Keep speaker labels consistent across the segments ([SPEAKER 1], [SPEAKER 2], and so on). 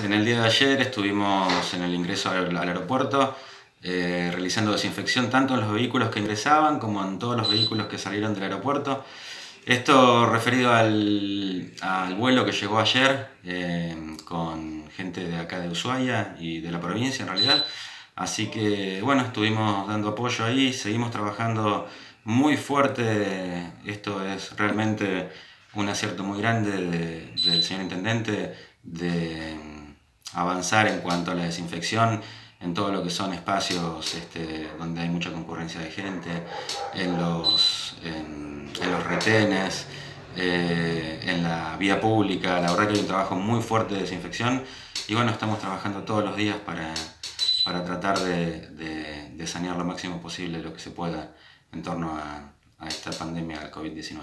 [SPEAKER 1] en el día de ayer estuvimos en el ingreso al, aeropuerto eh, realizando desinfección tanto en los vehículos que ingresaban como en todos los vehículos que salieron del aeropuerto. Esto referido al, vuelo que llegó ayer eh, con gente de acá de Ushuaia y de la provincia en realidad. Así que bueno, estuvimos dando apoyo ahí, seguimos trabajando muy fuerte. Esto es realmente un acierto muy grande del señor intendente de avanzar en cuanto a la desinfección en todo lo que son espacios este, donde hay mucha concurrencia de gente, en los, en, los retenes, eh, en la vía pública. La verdad que hay un trabajo muy fuerte de desinfección y bueno, estamos trabajando todos los días para, para tratar de, de, sanear lo máximo posible lo que se pueda en torno a, a esta pandemia del COVID-19.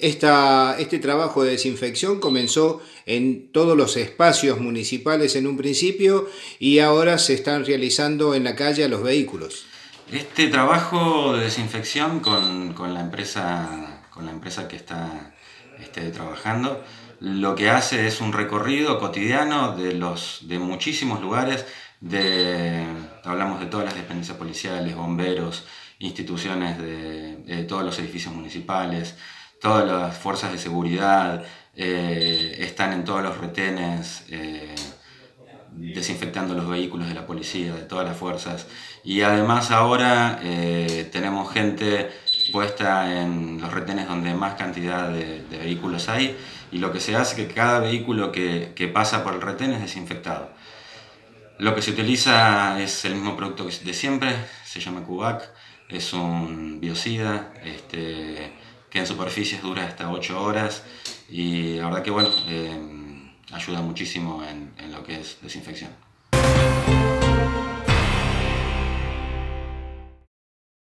[SPEAKER 2] Este trabajo de desinfección comenzó en todos los espacios municipales en un principio y ahora se están realizando en la calle a los vehículos.
[SPEAKER 1] Este trabajo de desinfección con, la, empresa, con la empresa que está este, trabajando lo que hace es un recorrido cotidiano de, los, de muchísimos lugares, de, hablamos de todas las dependencias policiales, bomberos, instituciones de todos los edificios municipales, todas las fuerzas de seguridad eh, están en todos los retenes eh, desinfectando los vehículos de la policía, de todas las fuerzas. Y además ahora eh, tenemos gente puesta en los retenes donde más cantidad de, vehículos hay y lo que se hace es que cada vehículo que, pasa por el retén es desinfectado. Lo que se utiliza es el mismo producto de siempre, se llama Cubac, es un biocida, este, que en superficies dura hasta 8 horas y la verdad que bueno, eh, ayuda muchísimo en, en lo que es desinfección.